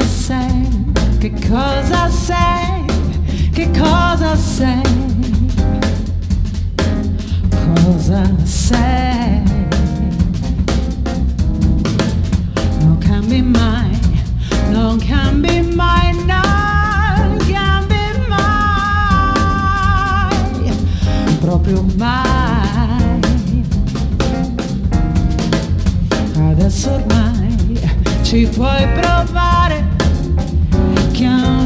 sei, che cosa sei, che cosa sei, cosa sei. Non cambi mai, non cambi mai, non cambi mai, proprio mai. Adesso ormai ci puoi provare. count.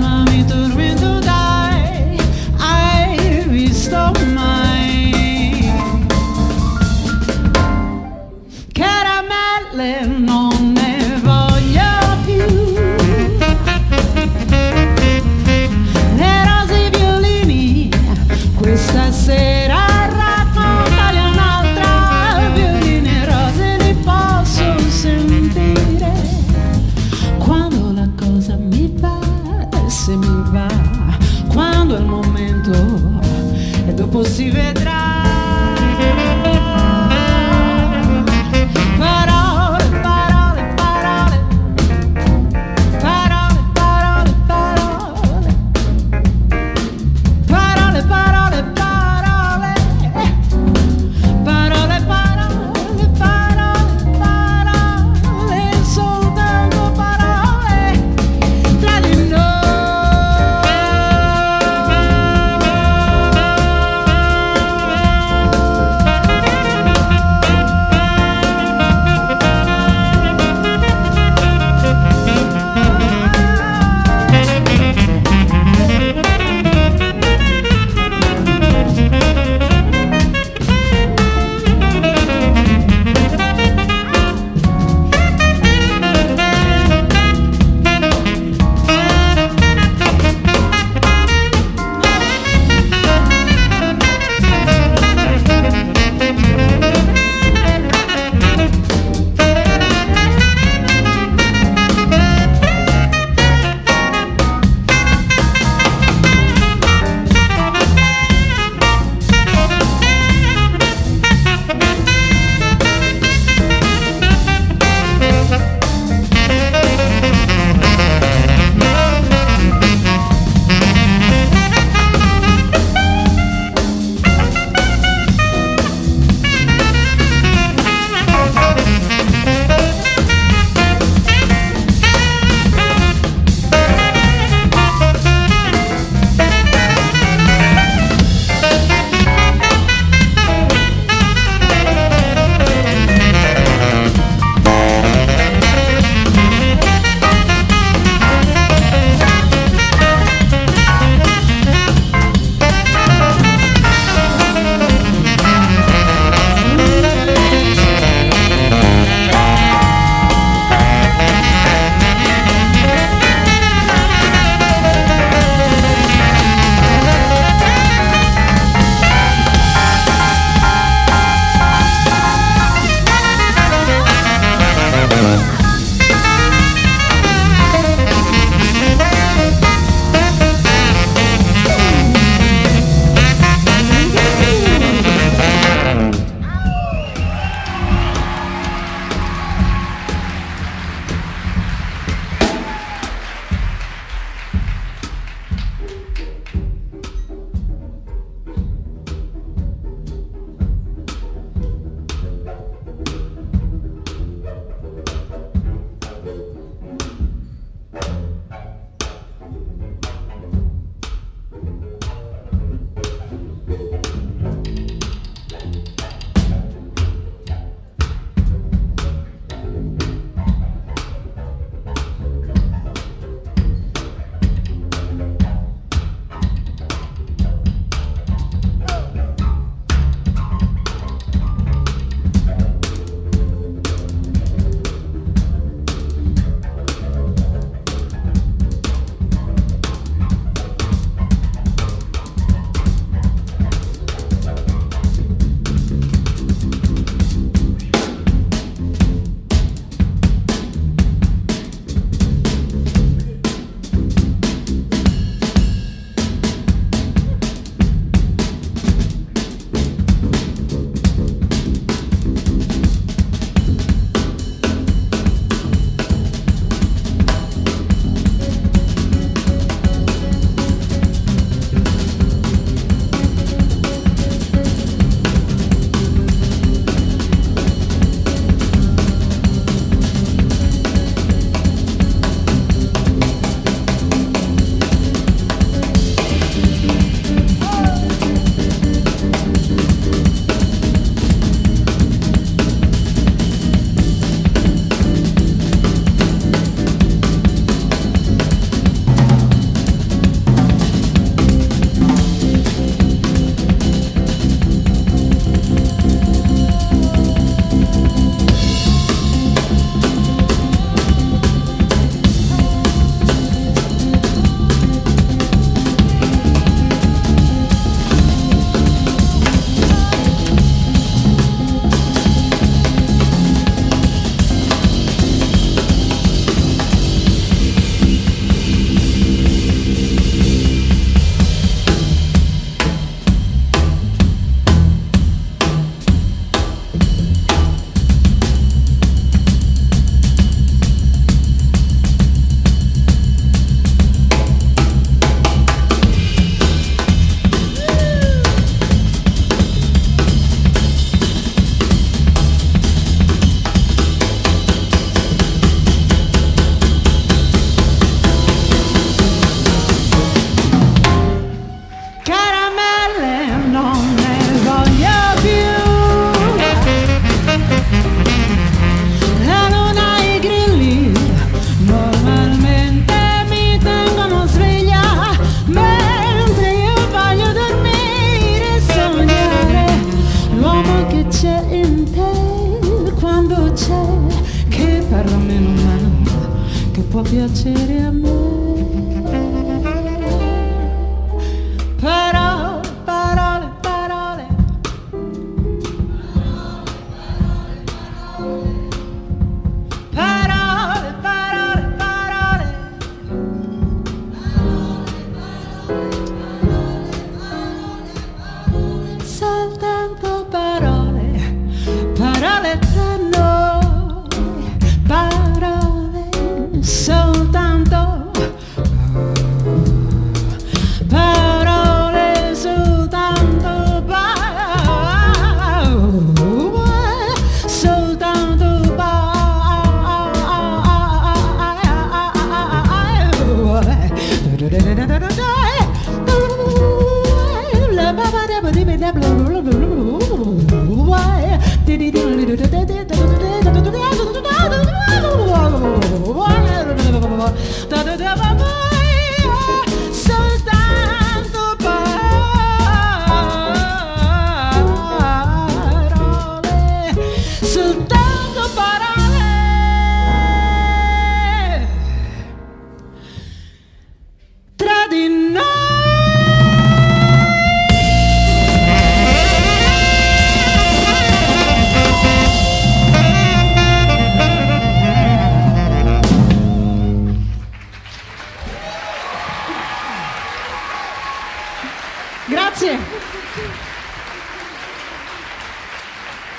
Sultando para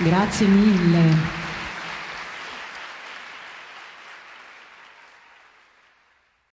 Grazie. Mille.